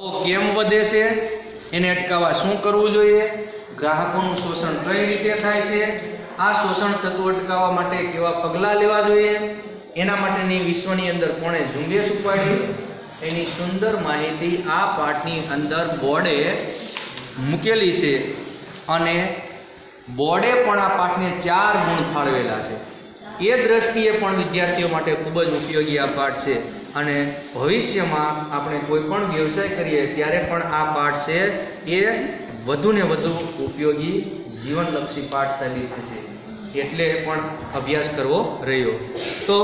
કેમ વધે છે? એને અટકાવવા શું કરવું જોઈએ? ગ્રાહકોનું શોષણ કઈ રીતે થાય છે? આ શોષણ થતું અટકાવવા માટે કેવા પગલાં લેવા જોઈએ? એના માટેની વિશ્વની અંદર કોણે ઝુંબેશ ઉપાડી? એની સુંદર માહિતી આ પાઠની અંદર બોર્ડે મૂકેલી છે અને બોર્ડે પણ આ પાઠને ચાર ગુણ ફાળવેલા છે. એ દ્રષ્ટિએ પણ વિદ્યાર્થીઓ માટે ખૂબ જ ઉપયોગી આ પાઠ છે. અને ભવિષ્યમાં આપણે કોઈ પણ વ્યવસાય કરીએ ત્યારે પણ આ પાઠ છે એ વધુને વધુ ઉપયોગી જીવનલક્ષી પાઠ સાબિત થશે એટલે પણ અભ્યાસ કરવો રહ્યો. તો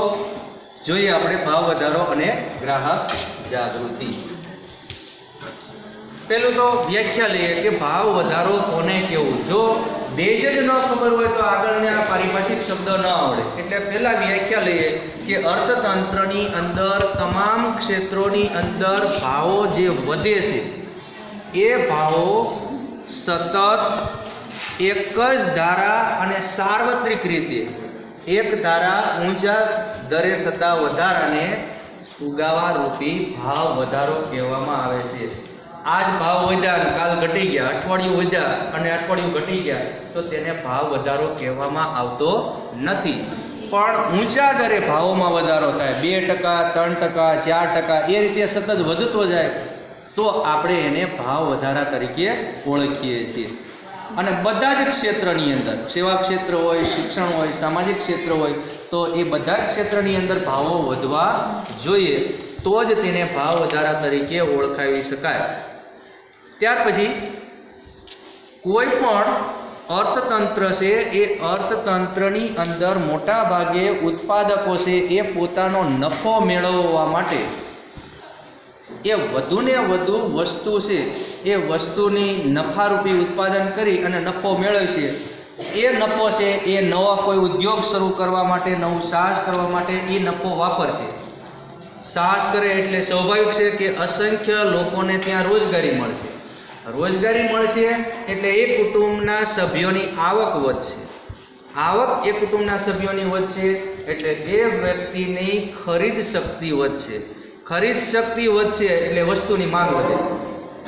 જોઈએ આપણે ભાવ વધારો અને ગ્રાહક જાગૃતિ. પહેલું તો વ્યાખ્યા લઈએ કે ભાવ વધારો કોને કેવું જો બેજ જ ન ખબર હોય તો આગળને આ પારિભાષિક શબ્દ ન આવડે. એટલે પહેલા વ્યાખ્યા લઈએ કે અર્થતંત્રની અંદર તમામ ક્ષેત્રોની અંદર ભાવો જે વધે છે, એ ભાવો સતત એક જ ધારા અને સાર્વત્રિક રીતે એક ધારા ઊંચા દરે થતા વધારાને ફુગાવા રૂપી ભાવ વધારો કહેવામાં આવે છે. આજ ભાવ વધ્યા અને કાલ ઘટી ગયા, અઠવાડિયું વધ્યા અને અઠવાડિયું ઘટી ગયા, તો તેને ભાવ વધારો કહેવામાં આવતો નથી. પણ ઊંચા દરે ભાવોમાં વધારો થાય, બે ટકા, ત્રણ ટકા, ચાર ટકા, એ રીતે સતત વધતો જાય, તો આપણે એને ભાવ વધારા તરીકે ઓળખીએ છીએ. અને બધા જ ક્ષેત્રની અંદર, સેવા ક્ષેત્ર હોય, શિક્ષણ હોય, સામાજિક ક્ષેત્ર હોય, તો એ બધા જ ક્ષેત્રની અંદર ભાવો વધવા જોઈએ, તો જ તેને ભાવ વધારા તરીકે ઓળખાવી શકાય. ત્યાર પછી કોઈ પણ અર્થતંત્ર છે એ અર્થતંત્રની અંદર મોટા ભાગે ઉત્પાદકો છે એ પોતાનો નફો મેળવવા માટે. એ વધુને વધુ વસ્તુ છે, એ વસ્તુની નફારૂપી ઉત્પાદન કરી અને નફો મેળવે છે એ નફો છે, એ નવા કોઈ ઉદ્યોગ શરૂ કરવા માટે, નવું સાહસ કરવા માટે એ નફો વાપરશે. સાહસ કરે એટલે સ્વાભાવિક છે કે અસંખ્ય લોકોને ત્યાં રોજગારી મળશે. રોજગારી મળશે એટલે એ કુટુંબના સભ્યોની આવક વધશે. આવક એ કુટુંબના સભ્યોની વધશે એટલે એ વ્યક્તિની ખરીદ શક્તિ વધશે. ખરીદ શક્તિ વધશે એટલે વસ્તુની માંગ વધે.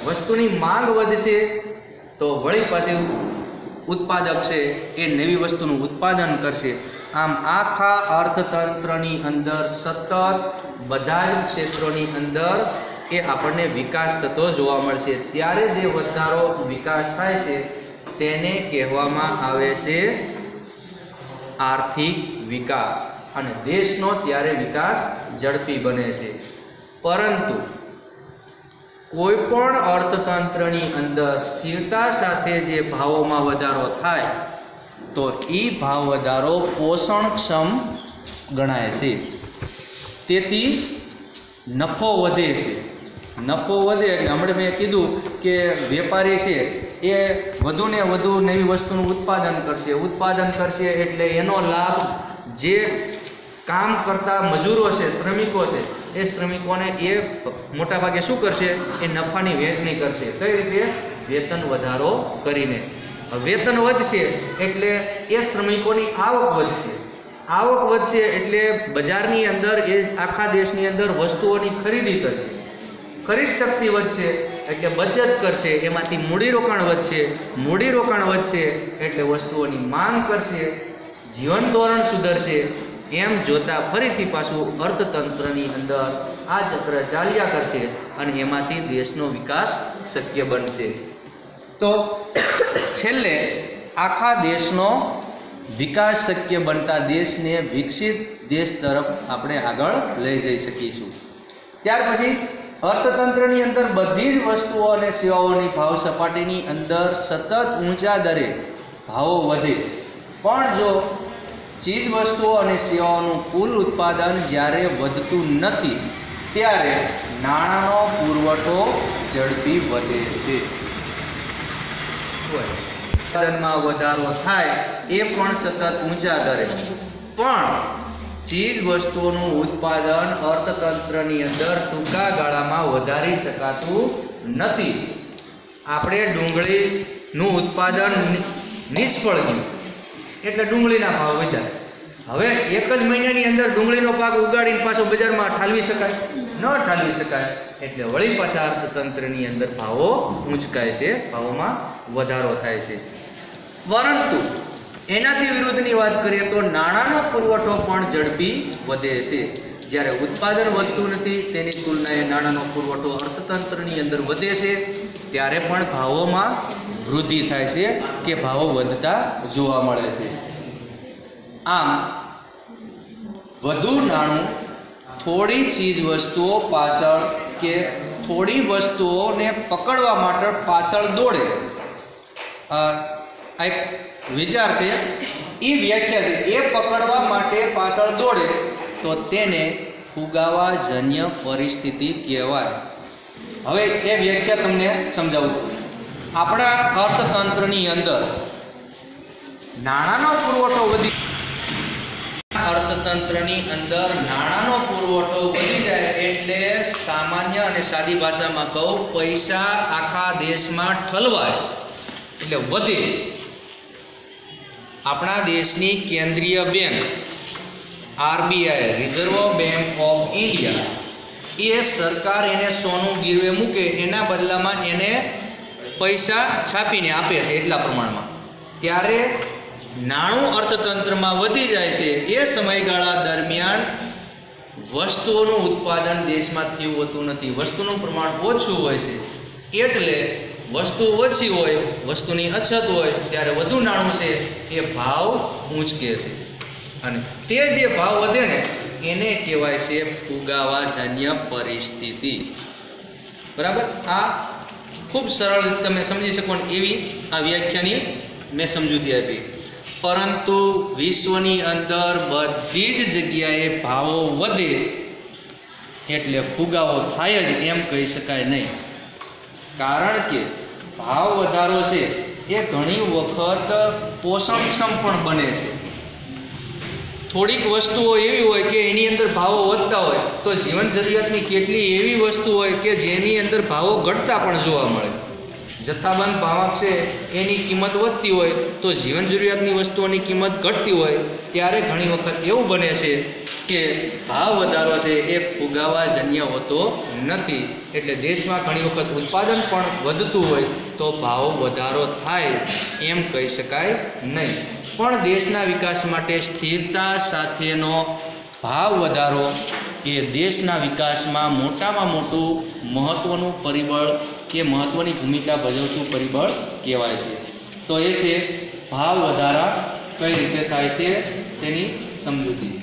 વસ્તુની માંગ વધશે તો વળી પાછી ઉત્પાદક છે એ નવી વસ્તુનું ઉત્પાદન કરશે. આમ આખા અર્થતંત્રની અંદર સતત બધા જ ક્ષેત્રોની અંદર એ આપણને વિકાસ થતો જોવા મળશે. ત્યારે જે વધારો વિકાસ થાય છે, તેને કહેવામાં આવે છે આર્થિક વિકાસ. અને દેશનો ત્યારે વિકાસ ઝડપી બને છે. પરંતુ કોઈપણ અર્થતંત્રની અંદર સ્થિરતા સાથે જે ભાવોમાં વધારો થાય, તો એ ભાવ વધારો પોષણક્ષમ ગણાય છે. તેથી નફો વધે છે. નફો વધે એટલે હમણાં મેં કીધું કે વેપારી છે, એ વધુને વધુ નવી વસ્તુનું ઉત્પાદન કરશે. ઉત્પાદન કરશે એટલે એનો લાભ જે કામ કરતા મજૂરો છે, શ્રમિકો છે, એ શ્રમિકોને એ મોટાભાગે શું કરશે? એ નફાની વહેંચણી કરશે. કઈ રીતે? વેતન વધારો કરીને. વેતન વધશે એટલે એ શ્રમિકોની આવક વધશે. આવક વધશે એટલે બજારની અંદર એ આખા દેશની અંદર વસ્તુઓની ખરીદી કરશે. ખરીદ શક્તિ વધશે, એટલે બચત કરશે, એમાંથી મૂડીરોકાણ વધશે મૂડીરોકાણ વધશે, એટલે વસ્તુઓની માંગ કરશે, જીવન ધોરણ સુધરશે, એમ જોતા ફરીથી પાછું અર્થતંત્રની અંદર આ ચક્ર ચાલ્યા કરશે અને એમાંથી દેશનો વિકાસ શક્ય બનશે. તો છેલ્લે આખા દેશનો વિકાસ શક્ય બનતા દેશને વિકસિત દેશ તરફ આપણે આગળ લઈ જઈ શકીશું. ત્યાર પછી અર્થતંત્રની અંદર બધી જ વસ્તુઓ અને સેવાઓની ભાવ સપાટીની અંદર સતત ઊંચા દરે ભાવો વધે. પણ જો ચીજ વસ્તુઓ અને સેવાઓનું કુલ ઉત્પાદન જ્યારે વધતું નથી, ત્યારે નાણાંનો પુરવઠો ઝડપી વધે છે. ઉત્પાદનમાં વધારો થાય એ પણ સતત ઊંચા દરે. પણ ચીજ વસ્તુઓનું ઉત્પાદન અર્થતંત્રની અંદર ટૂંકા ગાળામાં વધારી શકાતું નથી. આપણે ડુંગળીનું ઉત્પાદન નિષ્ફળ ગયું. એટલે ડુંગળીના ભાવ વધ્યા. હવે એક જ મહિનાની અંદર ડુંગળીનો પાક ઉગાડીને પાછો બજારમાં ઠાલવી શકાય? ન ઠાલવી શકાય. એટલે વળી પાછા અર્થતંત્રની અંદર ભાવો ઊંચકાય છે, ભાવોમાં વધારો થાય છે. પરંતુ એનાથી વિરુદ્ધની વાત કરીએ તો નાણાંનો પુરવઠો પણ ઝડપી વધે છે. જ્યારે ઉત્પાદન વધતું નથી, તેની તુલનાએ નાણાંનો પુરવઠો અર્થતંત્રની અંદર વધે છે. ત્યારે પણ ભાવોમાં વૃદ્ધિ થાય છે કે ભાવો વધતા જોવા મળે છે. આમ, વધુ નાણું, થોડી ચીજ વસ્તુઓ પાછળ કે થોડી વસ્તુઓને પકડવા માટે પાછળ દોડે. આ એક વિચાર છે એ વ્યાખ્યા છે, એ પકડવા માટે પાછળ દોડે. તો તેને ફુગાવાજન્ય પરિસ્થિતિ કહેવાય. હવે એ વ્યાખ્યા તમને સમજાવું. આપણા અર્થતંત્રની અંદર નાણાંનો પુરવઠો વધી અર્થતંત્રની અંદર નાણાંનો પુરવઠો વધી જાય એટલે સામાન્ય અને સાદી ભાષામાં કહું, પૈસા આખા દેશમાં ઠલવાય. એટલે વધે. આપણા દેશની કેન્દ્રીય bank, RBI, reserve bank of India. એ સરકાર એને સોનું ગીરવે મૂકે, એના બદલામાં એને પૈસા છાપીને આપે છે એટલા પ્રમાણમાં. ત્યારે નાણું અર્થતંત્રમાં વધી જાય છે, એ સમયગાળા દરમિયાન વસ્તુઓનું ઉત્પાદન દેશમાં થયું હોતું નથી. વસ્તુનું પ્રમાણ ઓછું હોય છે. એટલે વસ્તુ ઓછી હોય, વસ્તુની અછત હોય, ત્યારે વધુ નાણું છે એ ભાવ ઊંચકે છે. અને તે જે ભાવ વધે ને, એને કહેવાય છે ફુગાવાજન્ય પરિસ્થિતિ. બરાબર? આ ખૂબ સરળ તમે સમજી શકો ને એવી આ વ્યાખ્યાની મેં સમજૂતી આપી. પરંતુ વિશ્વની અંદર બધી જ જગ્યાએ ભાવો વધે, એટલે ફુગાવો થાય જ એમ કહી શકાય નહીં. કારણ કે ભાવ વધારો છે એ ઘણી વખત પોષણક્ષમ પણ બને છે. થોડીક વસ્તુઓ એવી હોય કે એની અંદર ભાવો વધતા હોય, તો જીવન જરૂરિયાતની કેટલી એવી વસ્તુ હોય કે જેની અંદર ભાવો ઘટતા પણ જોવા મળે. જથ્થાબંધ ભાવક છે, એની કિંમત વધતી હોય, તો જીવન જરૂરિયાતની વસ્તુઓની કિંમત ઘટતી હોય, ત્યારે ઘણી વખત એવું બને છે કે ભાવ વધારો છે એ ફુગાવાજન્ય હોતો નથી. એટલે દેશમાં ઘણી વખત ઉત્પાદન પણ વધતું હોય તો ભાવ વધારો થાય એમ કહી શકાય નહીં. પણ દેશના વિકાસ માટે સ્થિરતા સાથેનો ભાવ વધારો એ દેશના વિકાસમાં મોટામાં મોટું મહત્ત્વનું પરિબળ કે મહત્ત્વની ભૂમિકા ભજવતું પરિબળ કહેવાય છે. તો એ છે ભાવ વધારા કઈ રીતે થાય છે તેની સમજૂતી.